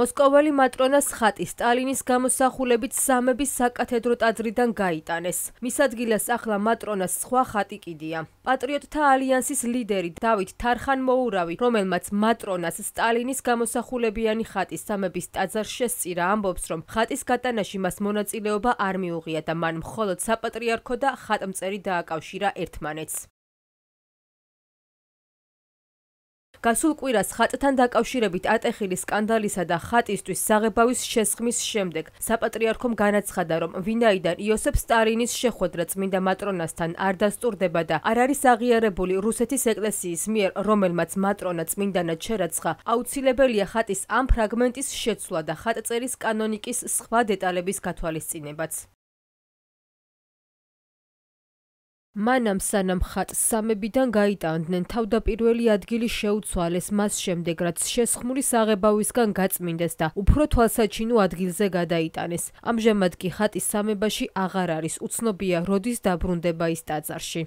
მოსკოველი მატრონას ხატი სტალინის გამოსახულებით სამების საკათედრო ტაძრიდან გაიტანეს. მის ადგილას ახლა მატრონას სხვა ხატი კიდია. პატრიოტთა ალიანსის ლიდერი დავით თარხანმოურავი, რომელმაც მატრონას სტალინის გამოსახულებიანი ხატი სამების ტაძარში შესწირა, ამბობს, რომ ხატის გატანაში მას მონაწილეობა არ მიუღია და მან მხოლოდ საპატრიარქო და ხატმწერი დააკავშირა ერთმანეთს. გასულ კვირას ხატთან დაკავშირებით ატეხილის სკანდალისა და ხატისთვის საღებავის შესხმის შემდეგ საპატრიარქომ განაცხადა, რომ ვინაიდან იოსებ სტალინის შეხვედრა წმინდა მატრონასთან არ დასტურდება და არ არის აღიარებული რუსეთის ეკლესიის მიერ, რომელმაც მატრონა წმინდანად შერაცხა, აუცილებელია ხატის ამ ფრაგმენტის შეცვლა და ხატწერის კანონიკის სხვა დეტალების გათვალისწინებაც. მანამ სანამ ხატს სამებიდან გაიტანდნენ თავდაპირველი ადგილი შეუცვალეს მას შემდეგ რაც შესხმული საღებავისგან გაწმინდეს და უფრო თვალსაჩინო ადგილზე გადაიტანეს. ამჟამად კი ხატის სამებაში აღარ არის უცნობია როდის დაბრუნდება ის ტაძარში